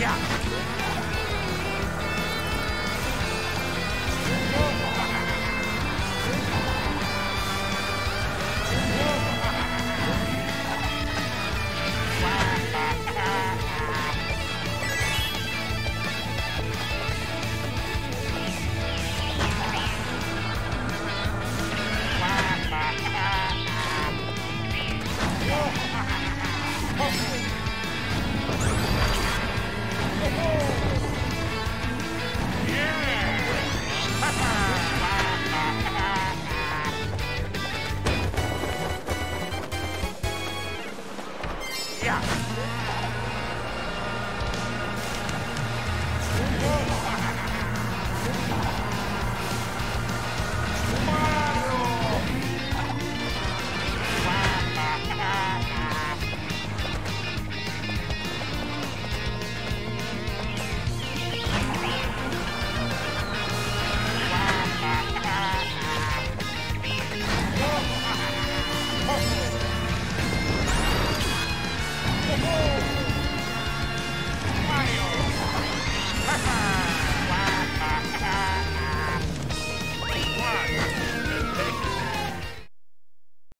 呀！や。